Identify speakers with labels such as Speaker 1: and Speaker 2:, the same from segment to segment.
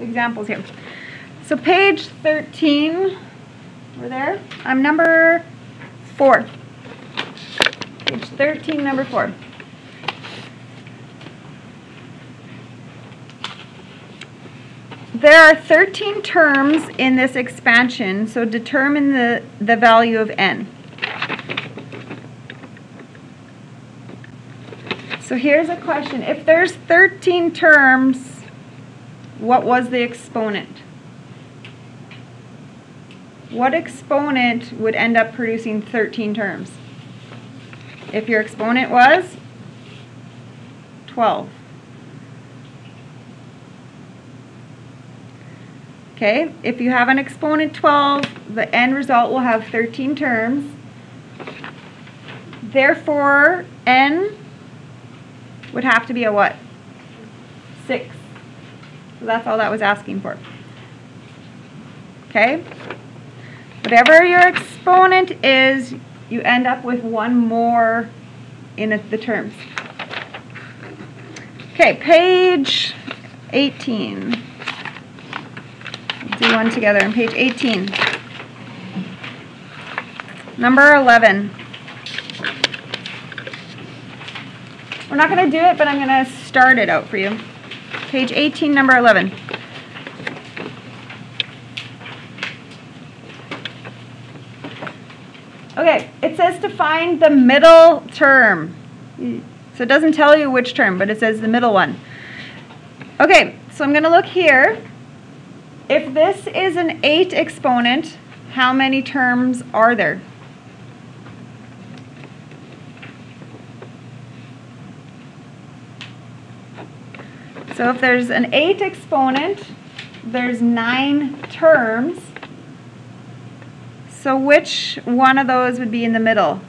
Speaker 1: examples here. So page 13, we're there. I'm number 4. Page 13, number 4. There are 13 terms in this expansion, so determine the, the value of n. So here's a question. If there's 13 terms, what was the exponent? What exponent would end up producing 13 terms? If your exponent was 12. Okay, if you have an exponent 12, the end result will have 13 terms. Therefore, n would have to be a what? 6. So that's all that was asking for. Okay? Whatever your exponent is, you end up with one more in the terms. Okay, page 18 do one together on page 18. Number 11. We're not going to do it, but I'm going to start it out for you. Page 18, number 11. Okay, it says to find the middle term. So it doesn't tell you which term, but it says the middle one. Okay, so I'm going to look here. If this is an 8 exponent, how many terms are there? So if there's an 8 exponent, there's 9 terms. So which one of those would be in the middle?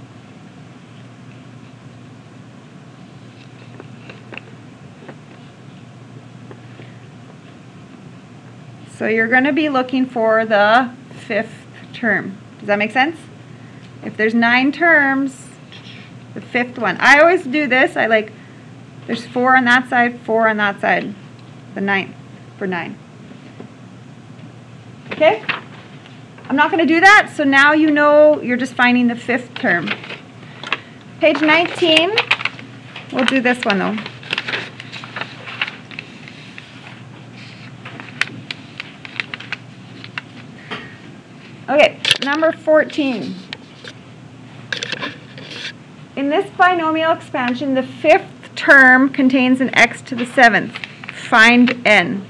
Speaker 1: So you're going to be looking for the fifth term. Does that make sense? If there's nine terms, the fifth one. I always do this. I like, there's four on that side, four on that side. The ninth for nine. Okay? I'm not going to do that, so now you know you're just finding the fifth term. Page 19, we'll do this one though. Okay, number 14. In this binomial expansion, the fifth term contains an x to the seventh. Find n.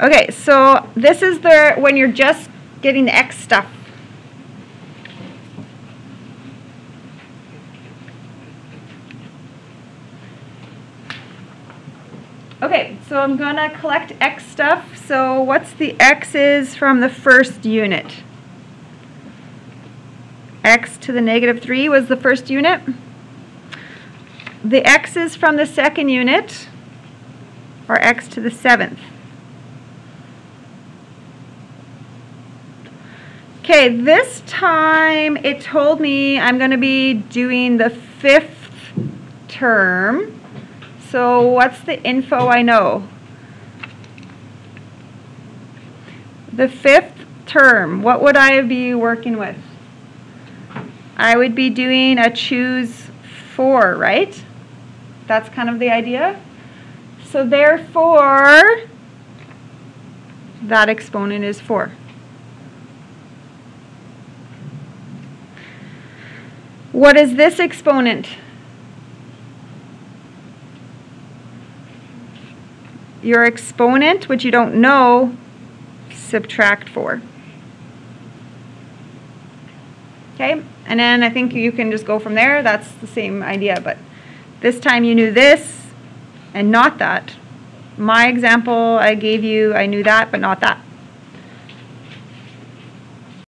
Speaker 1: Okay, so this is the when you're just getting the x stuff. Okay, so I'm going to collect x stuff. So what's the x's from the first unit? x to the negative 3 was the first unit. The x's from the second unit are x to the seventh. Okay, this time it told me I'm going to be doing the fifth term. So what's the info I know? The fifth term, what would I be working with? I would be doing a choose 4, right? That's kind of the idea. So therefore, that exponent is 4. What is this exponent? your exponent, which you don't know, subtract 4. Okay, and then I think you can just go from there. That's the same idea, but this time you knew this and not that. My example I gave you, I knew that, but not that.